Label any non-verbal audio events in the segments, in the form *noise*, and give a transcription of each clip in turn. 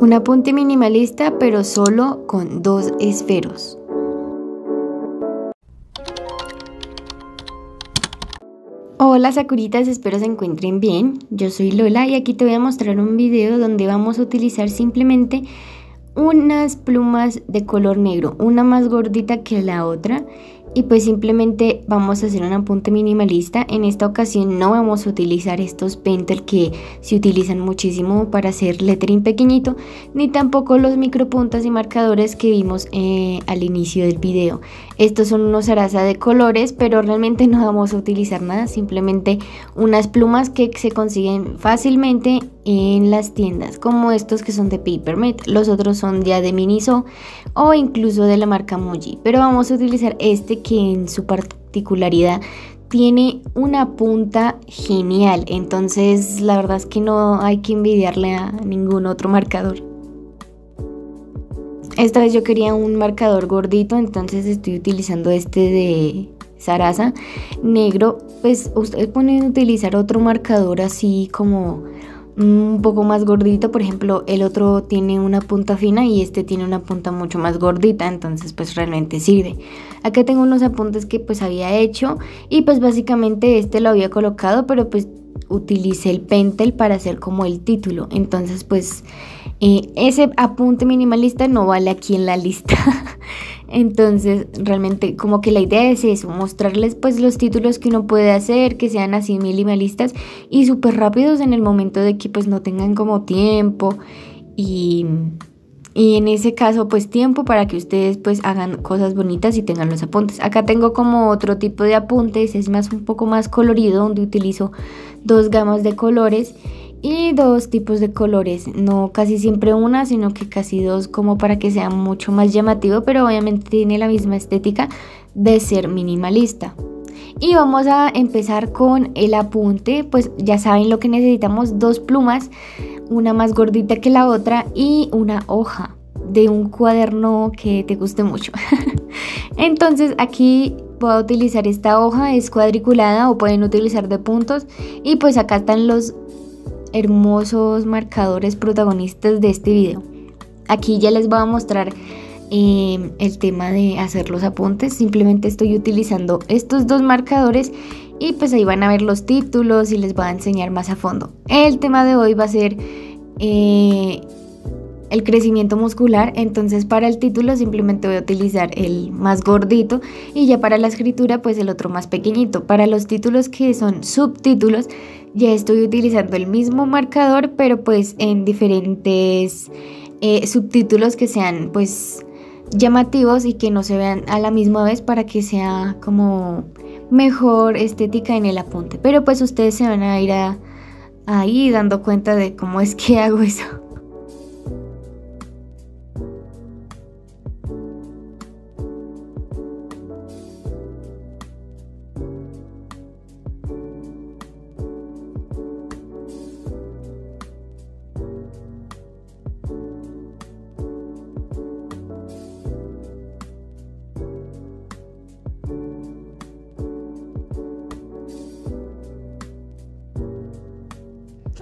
Un apunte minimalista pero solo con dos esferos. Hola Sakuritas, espero se encuentren bien. Yo soy Lola y aquí te voy a mostrar un video donde vamos a utilizar simplemente unas plumas de color negro, una más gordita que la otra y pues simplemente vamos a hacer un apunte minimalista. En esta ocasión no vamos a utilizar estos pentel que se utilizan muchísimo para hacer lettering pequeñito, ni tampoco los micropuntas y marcadores que vimos eh, al inicio del video. Estos son unos araza de colores, pero realmente no vamos a utilizar nada, simplemente unas plumas que se consiguen fácilmente en las tiendas, como estos que son de Papermate. Los otros son ya de Miniso o incluso de la marca Muji, pero vamos a utilizar este que en su particularidad tiene una punta genial, entonces la verdad es que no hay que envidiarle a ningún otro marcador. Esta vez yo quería un marcador gordito, entonces estoy utilizando este de Sarasa negro. Pues ustedes pueden utilizar otro marcador así como un poco más gordito, por ejemplo, el otro tiene una punta fina y este tiene una punta mucho más gordita, entonces pues realmente sirve. Acá tengo unos apuntes que pues había hecho y pues básicamente este lo había colocado, pero pues utilicé el pentel para hacer como el título, entonces pues eh, ese apunte minimalista no vale aquí en la lista. *laughs* Entonces, realmente como que la idea es eso, mostrarles pues los títulos que uno puede hacer, que sean así minimalistas y súper rápidos en el momento de que pues no tengan como tiempo y, y en ese caso pues tiempo para que ustedes pues hagan cosas bonitas y tengan los apuntes. Acá tengo como otro tipo de apuntes, es más un poco más colorido donde utilizo dos gamas de colores y dos tipos de colores, no casi siempre una, sino que casi dos como para que sea mucho más llamativo, pero obviamente tiene la misma estética de ser minimalista. Y vamos a empezar con el apunte, pues ya saben lo que necesitamos, dos plumas, una más gordita que la otra y una hoja de un cuaderno que te guste mucho. *laughs* Entonces aquí voy a utilizar esta hoja, es cuadriculada o pueden utilizar de puntos y pues acá están los hermosos marcadores protagonistas de este video. Aquí ya les voy a mostrar em, el tema de hacer los apuntes. Simplemente estoy utilizando estos dos marcadores y pues ahí van a ver los títulos y les voy a enseñar más a fondo. El tema de hoy va a ser eh, el crecimiento muscular, entonces para el título simplemente voy a utilizar el más gordito y ya para la escritura pues el otro más pequeñito. Para los títulos que son subtítulos ya estoy utilizando el mismo marcador pero pues en diferentes eh, subtítulos que sean pues llamativos y que no se vean a la misma vez para que sea como mejor estética en el apunte. Pero pues ustedes se van a ir ahí dando cuenta de cómo es que *laughs* hago eso.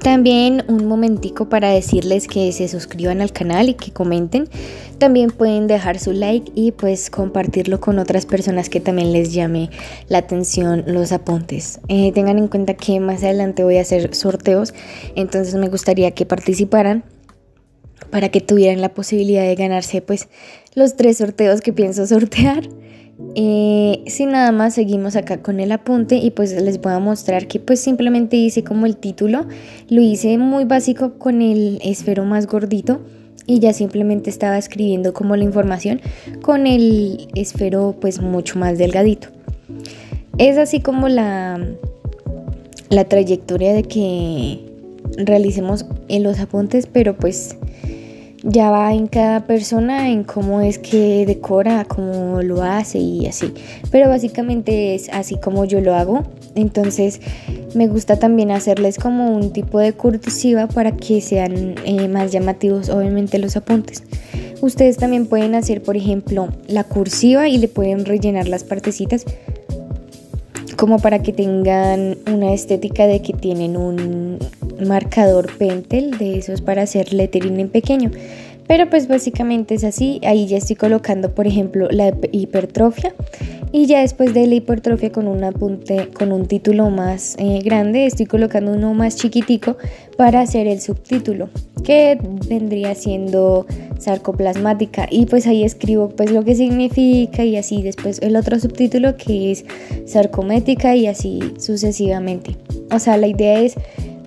También un momentico para decirles que se suscriban al canal y que comenten. También pueden dejar su like y pues compartirlo con otras personas que también les llame la atención los apuntes. Eh, tengan en cuenta que más adelante voy a hacer sorteos, entonces me gustaría que participaran para que tuvieran la posibilidad de ganarse pues los tres sorteos que pienso *laughs* sortear. Eh, sin nada más seguimos acá con el apunte y pues les voy a mostrar que pues simplemente hice como el título, lo hice muy básico con el esfero más gordito y ya simplemente estaba escribiendo como la información con el esfero pues mucho más delgadito. Es así como la, la trayectoria de que realicemos en los apuntes, pero pues ya va en cada persona en cómo es que decora, cómo lo hace y así. Pero básicamente es así como yo lo hago. Entonces me gusta también hacerles como un tipo de cursiva para que sean eh, más llamativos obviamente los apuntes. Ustedes también pueden hacer por ejemplo la cursiva y le pueden rellenar las partecitas como para que tengan una estética de que tienen un marcador Pentel, de esos para hacer lettering en pequeño. Pero pues básicamente es así, ahí ya estoy colocando por ejemplo la hipertrofia y ya después de la hipertrofia con un apunte, con un título más eh, grande, estoy colocando uno más chiquitico para hacer el subtítulo, que vendría siendo sarcoplasmática. Y pues ahí escribo pues lo que significa y así después el otro subtítulo que es sarcomética y así sucesivamente. O sea, la idea es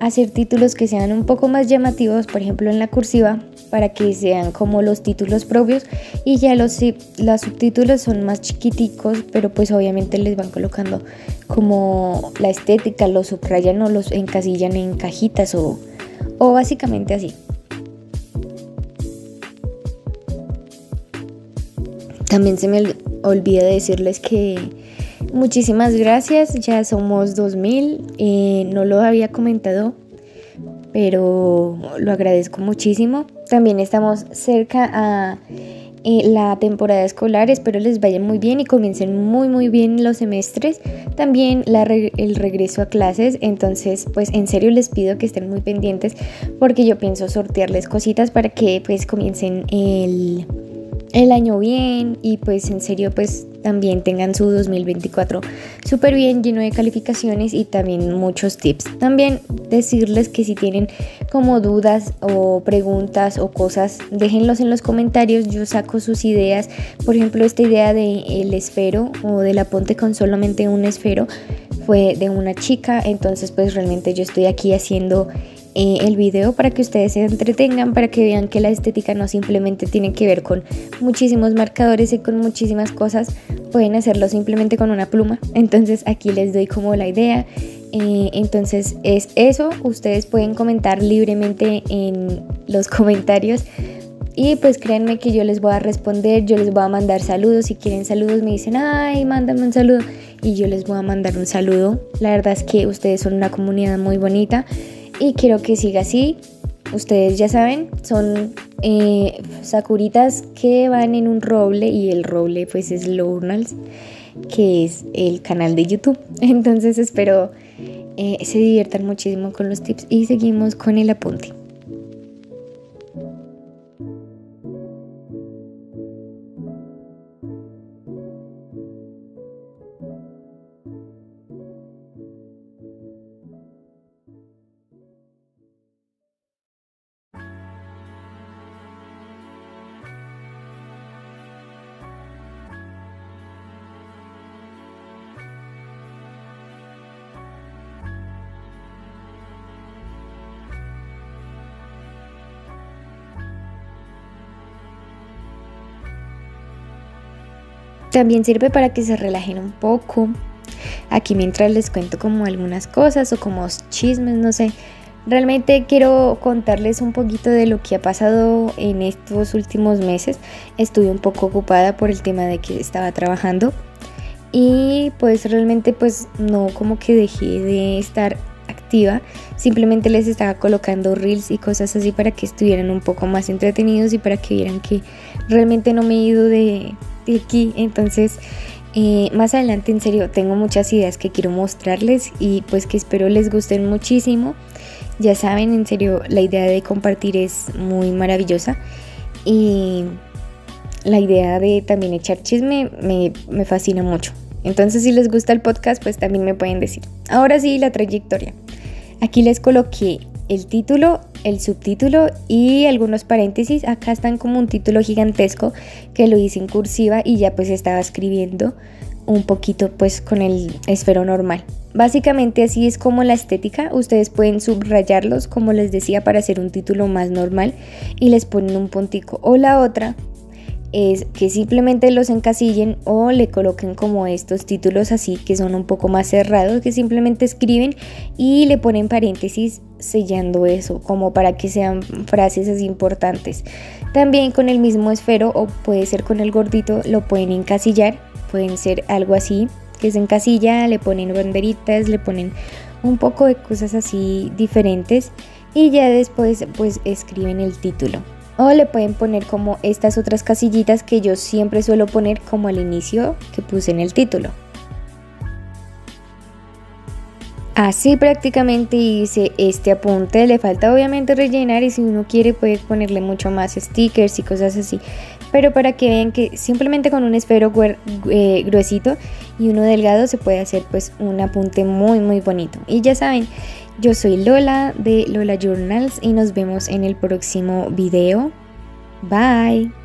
hacer títulos que sean un poco más llamativos, por ejemplo en la cursiva, para que sean como los títulos propios y ya los, los subtítulos son más chiquiticos, pero pues obviamente les van colocando como la estética, los subrayan o los encasillan en cajitas o, o básicamente así. También se me olvida decirles que muchísimas gracias, ya somos 2000, eh, no lo había comentado, pero lo agradezco muchísimo. También estamos cerca a eh, la temporada escolar, espero les vaya muy bien y comiencen muy muy bien los semestres. También el regreso a clases, entonces pues en serio les pido que estén muy pendientes porque yo pienso sortearles cositas para que pues comiencen el el año bien y pues en serio pues también tengan su 2024 súper bien lleno de calificaciones y también muchos tips. También decirles que si tienen como dudas o preguntas o cosas, déjenlos en los comentarios, yo saco sus ideas. Por ejemplo, esta idea de el esfero o de la ponte con solamente un esfero fue de una chica, entonces pues realmente yo estoy aquí haciendo eh, el video para que ustedes se entretengan, para que vean que la estética no simplemente tiene que ver con muchísimos marcadores y con muchísimas cosas, pueden hacerlo simplemente con una pluma. Entonces aquí les doy como la idea. Eh, entonces es eso, ustedes pueden comentar libremente en los comentarios. Y pues créanme que yo les voy a responder, yo les voy a mandar saludos. Si quieren saludos me dicen, ay, mándame un saludo. Y yo les voy a mandar un saludo. La verdad es que ustedes son una comunidad muy bonita y quiero que siga así. Ustedes ya saben, son eh, sakuritas que van en un roble y el roble pues es Lournals, que es el canal de YouTube. *laughs* Entonces espero eh, se diviertan muchísimo con los tips y seguimos con el apunte. También sirve para que se relajen un poco. Aquí mientras les cuento como algunas cosas o como chismes, no sé. Realmente quiero contarles un poquito de lo que ha pasado en estos últimos meses. Estuve un poco ocupada por el tema de que estaba trabajando y pues realmente pues no como que dejé de estar activa, simplemente les estaba colocando reels y cosas así para que estuvieran un poco más entretenidos y para que vieran que realmente no me he ido de, aquí. Entonces, eh, más adelante, en serio, tengo muchas ideas que quiero mostrarles y pues que espero les gusten muchísimo. Ya saben, en serio, la idea de compartir es muy maravillosa y la idea de también echar chisme me, me fascina mucho. Entonces, si les gusta el podcast, pues también me pueden decir. Ahora sí, la trayectoria. Aquí les coloqué el título, el subtítulo y algunos paréntesis. Acá están como un título gigantesco que lo hice en cursiva y ya pues estaba escribiendo un poquito pues con el esfero normal. Básicamente así es como la estética, ustedes pueden subrayarlos como les decía para hacer un título más normal y les ponen un puntico o la otra es que simplemente los encasillen o le coloquen como estos títulos así que son un poco más cerrados que simplemente escriben y le ponen paréntesis sellando eso como para que sean frases así importantes. También con el mismo esfero o puede ser con el gordito lo pueden encasillar pueden ser algo así que se encasilla le ponen banderitas le ponen un poco de cosas así diferentes y ya después pues escriben el título o le pueden poner como estas otras casillitas que yo siempre suelo poner como al inicio que puse en el título. Así prácticamente hice este apunte, le falta obviamente rellenar y si uno quiere puede ponerle mucho más stickers y cosas así, pero para que vean que simplemente con un esfero eh, gruesito y uno delgado se puede hacer pues un apunte muy muy bonito. Y ya saben, yo soy Lola de Lola Journals y nos vemos en el próximo video. Bye.